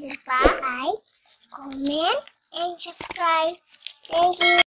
lupa like, comment, and subscribe. Thank you.